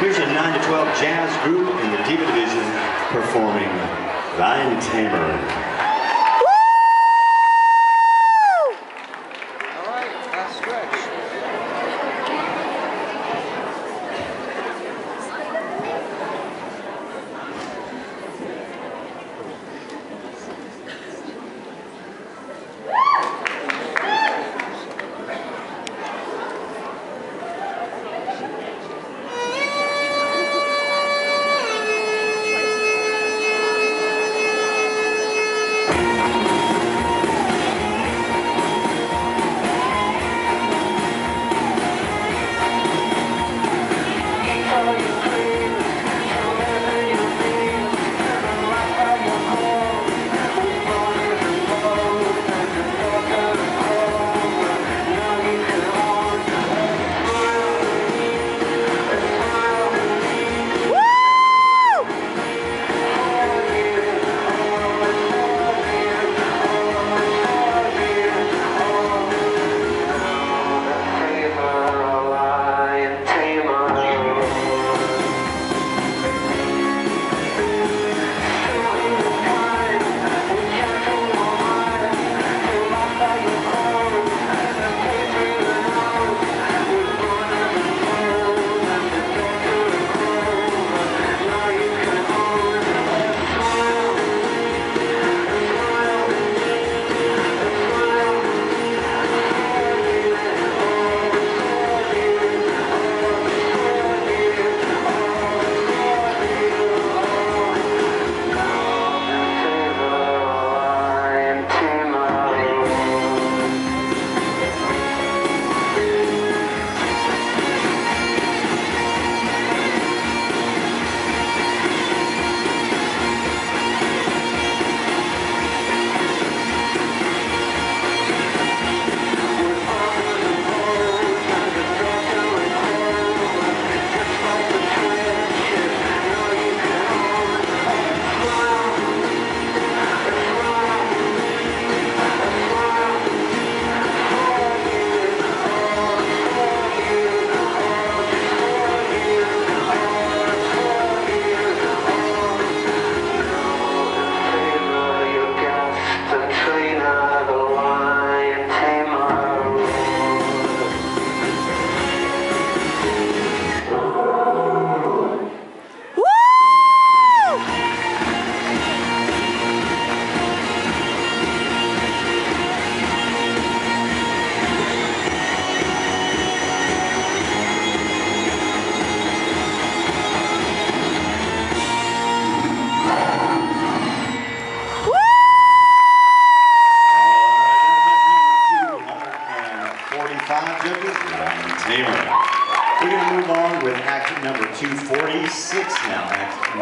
Here's a 9 to 12 jazz group in the Diva Division performing Lion Tamer. Tamer. We're going to move on with act number 246 now. Act